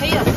pay.